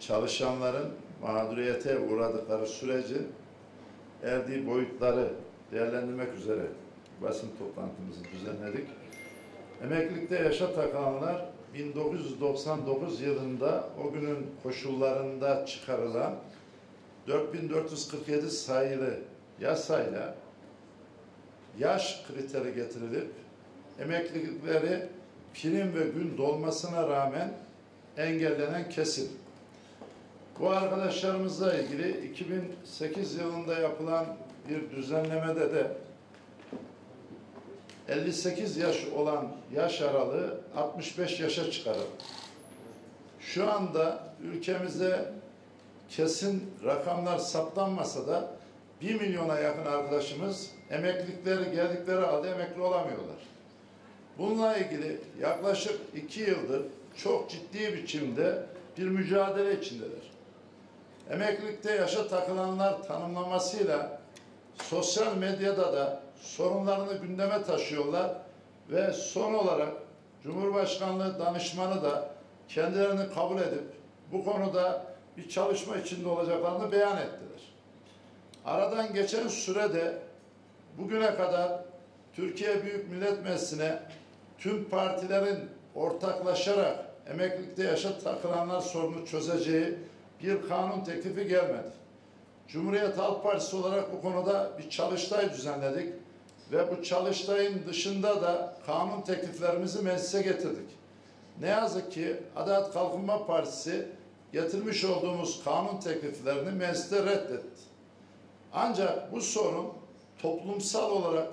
çalışanların mağduriyete uğradıkları süreci erdiği boyutları değerlendirmek üzere basın toplantımızı düzenledik. Emeklilikte yaşa takılanlar 1999 yılında o günün koşullarında çıkarılan 4447 sayılı yasayla yaş kriteri getirilip emeklilikleri prim ve gün dolmasına rağmen engellenen kesim. Bu arkadaşlarımızla ilgili 2008 yılında yapılan bir düzenlemede de 58 yaş olan yaş aralığı 65 yaşa çıkarıldı. Şu anda ülkemizde kesin rakamlar saptanmasa da 1 milyona yakın arkadaşımız emeklilikleri geldikleri halde emekli olamıyorlar. Bununla ilgili yaklaşık iki yıldır çok ciddi biçimde bir mücadele içindeler. Emeklilikte yaşa takılanlar tanımlamasıyla sosyal medyada da sorunlarını gündeme taşıyorlar ve son olarak Cumhurbaşkanlığı danışmanı da kendilerini kabul edip bu konuda bir çalışma içinde olacaklarını beyan ettiler. Aradan geçen sürede bugüne kadar Türkiye Büyük Millet Meclisi'ne tüm partilerin ortaklaşarak emeklilikte yaşa takılanlar sorunu çözeceği bir kanun teklifi gelmedi. Cumhuriyet Halk Partisi olarak bu konuda bir çalıştay düzenledik ve bu çalıştayın dışında da kanun tekliflerimizi meclise getirdik. Ne yazık ki Adalet Kalkınma Partisi getirmiş olduğumuz kanun tekliflerini mecliste reddetti. Ancak bu sorun toplumsal olarak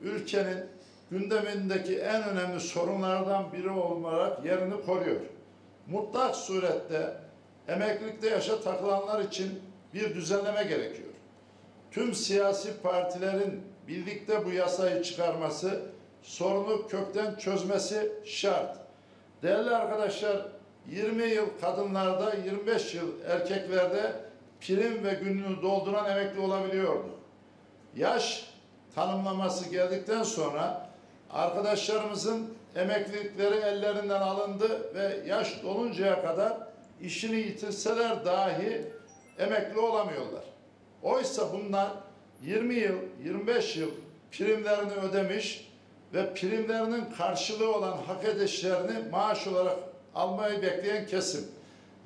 ülkenin gündemindeki en önemli sorunlardan biri olarak yerini koruyor. Mutlak surette emeklilikte yaşa takılanlar için bir düzenleme gerekiyor. Tüm siyasi partilerin birlikte bu yasayı çıkarması, sorunu kökten çözmesi şart. Değerli arkadaşlar, 20 yıl kadınlarda, 25 yıl erkeklerde prim ve gününü dolduran emekli olabiliyordu. Yaş tanımlaması geldikten sonra arkadaşlarımızın emeklilikleri ellerinden alındı ve yaş doluncaya kadar işini yitirseler dahi emekli olamıyorlar. Oysa bunlar 20 yıl, 25 yıl primlerini ödemiş ve primlerinin karşılığı olan hak edişlerini maaş olarak almayı bekleyen kesim.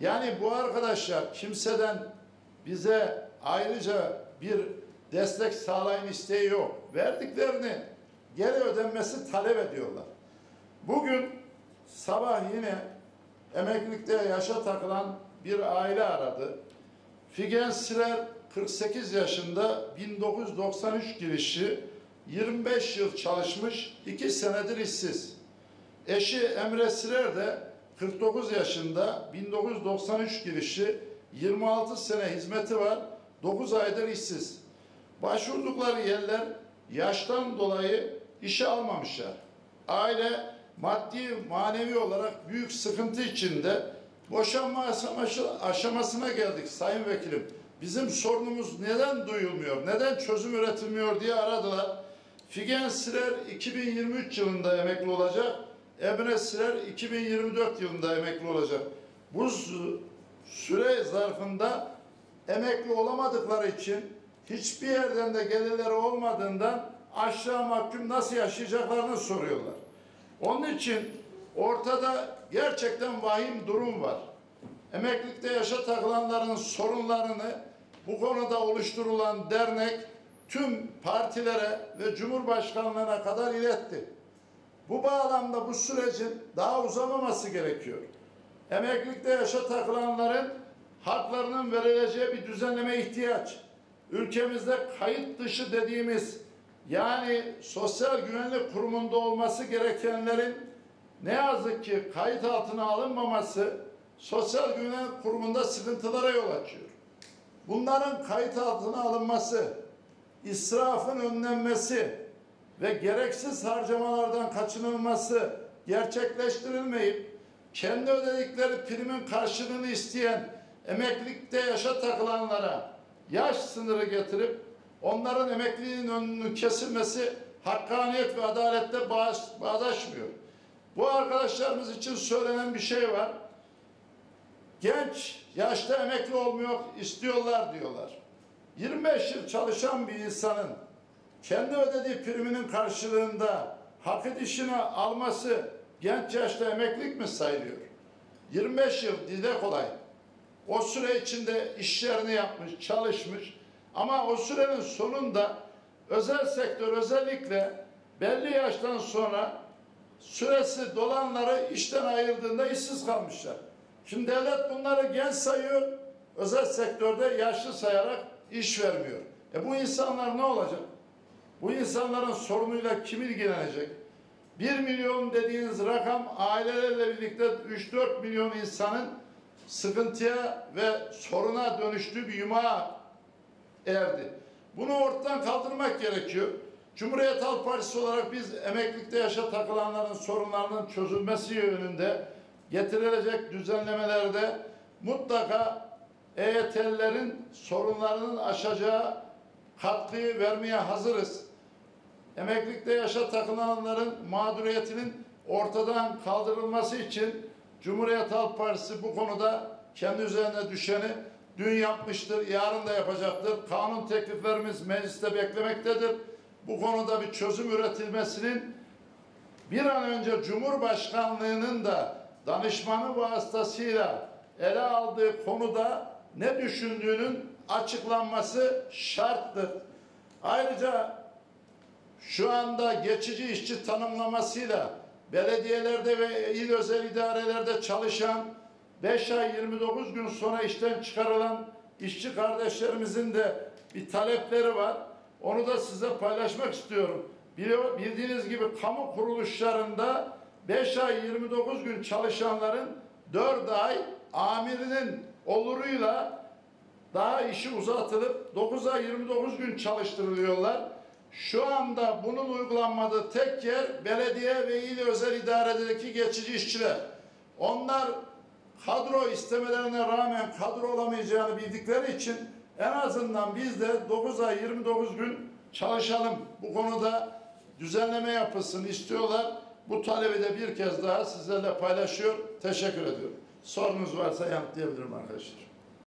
Yani bu arkadaşlar kimseden bize ayrıca bir destek sağlayın isteği yok. Verdiklerini geri ödenmesi talep ediyorlar. Bugün sabah yine emeklilikte yaşa takılan bir aile aradı. Figen Siler 48 yaşında 1993 girişi 25 yıl çalışmış 2 senedir işsiz. Eşi Emre Siler de 49 yaşında 1993 girişi 26 sene hizmeti var 9 aydır işsiz. Başvurdukları yerler yaştan dolayı işe almamışlar. Aile maddi manevi olarak büyük sıkıntı içinde boşanma aşamasına geldik sayın vekilim. Bizim sorunumuz neden duyulmuyor, neden çözüm üretilmiyor diye aradılar. Figen Sirer 2023 yılında emekli olacak. Emre Sirer 2024 yılında emekli olacak. Bu süre zarfında emekli olamadıkları için hiçbir yerden de gelirleri olmadığından aşağı mahkum nasıl yaşayacaklarını soruyorlar. Onun için ortada gerçekten vahim durum var. Emeklilikte yaşa takılanların sorunlarını bu konuda oluşturulan dernek tüm partilere ve Cumhurbaşkanlığına kadar iletti. Bu bağlamda bu sürecin daha uzamaması gerekiyor. Emeklilikte yaşa takılanların haklarının verileceği bir düzenleme ihtiyaç. Ülkemizde kayıt dışı dediğimiz yani sosyal güvenlik kurumunda olması gerekenlerin ne yazık ki kayıt altına alınmaması sosyal güvenlik kurumunda sıkıntılara yol açıyor. Bunların kayıt altına alınması, israfın önlenmesi ve gereksiz harcamalardan kaçınılması gerçekleştirilmeyip kendi ödedikleri primin karşılığını isteyen emeklilikte yaşa takılanlara yaş sınırı getirip onların emekliliğinin önünün kesilmesi hakkaniyet ve adalette bağdaşmıyor. Bu arkadaşlarımız için söylenen bir şey var. Genç, yaşta emekli olmuyor, istiyorlar diyorlar. 25 yıl çalışan bir insanın kendi ödediği priminin karşılığında hak edişini alması genç yaşta emeklilik mi sayılıyor? 25 yıl dile kolay. O süre içinde iş yerini yapmış, çalışmış ama o sürenin sonunda özel sektör özellikle belli yaştan sonra süresi dolanları işten ayırdığında işsiz kalmışlar. Şimdi devlet bunları genç sayıyor, özel sektörde yaşlı sayarak iş vermiyor. E bu insanlar ne olacak? Bu insanların sorunuyla kim ilgilenecek? 1 milyon dediğiniz rakam ailelerle birlikte 3-4 milyon insanın sıkıntıya ve soruna dönüştüğü bir yumağa erdi. Bunu ortadan kaldırmak gerekiyor. Cumhuriyet Halk Partisi olarak biz emeklilikte yaşa takılanların sorunlarının çözülmesi yönünde getirilecek düzenlemelerde mutlaka EYT'lilerin sorunlarının aşacağı katkıyı vermeye hazırız. Emeklilikte yaşa takılanların mağduriyetinin ortadan kaldırılması için Cumhuriyet Halk Partisi bu konuda kendi üzerine düşeni dün yapmıştır, yarın da yapacaktır. Kanun tekliflerimiz mecliste beklemektedir. Bu konuda bir çözüm üretilmesinin bir an önce Cumhurbaşkanlığının da danışmanı vasıtasıyla ele aldığı konuda ne düşündüğünün açıklanması şarttır. Ayrıca şu anda geçici işçi tanımlamasıyla belediyelerde ve il özel idarelerde çalışan 5 ay 29 gün sonra işten çıkarılan işçi kardeşlerimizin de bir talepleri var. Onu da size paylaşmak istiyorum. Biliyor, bildiğiniz gibi kamu kuruluşlarında 5 ay 29 gün çalışanların 4 ay amirinin oluruyla daha işi uzatılıp 9 ay 29 gün çalıştırılıyorlar. Şu anda bunun uygulanmadığı tek yer belediye ve il özel idaredeki geçici işçiler. Onlar kadro istemelerine rağmen kadro olamayacağını bildikleri için en azından biz de 9 ay 29 gün çalışalım. Bu konuda düzenleme yapılsın istiyorlar. Bu talebi de bir kez daha sizlerle paylaşıyor. Teşekkür ediyorum. Sorunuz varsa yanıtlayabilirim arkadaşlar.